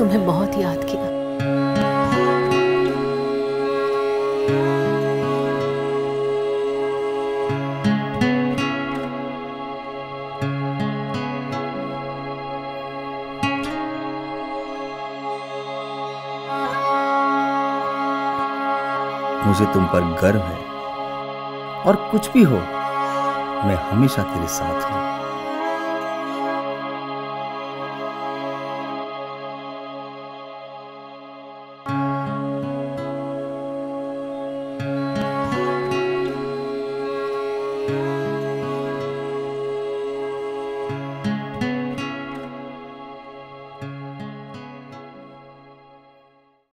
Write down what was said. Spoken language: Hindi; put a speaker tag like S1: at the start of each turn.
S1: तुम्हें बहुत याद किया।
S2: मुझे तुम पर गर्व है। और कुछ भी हो, मैं हमेशा तेरे साथ हूँ। you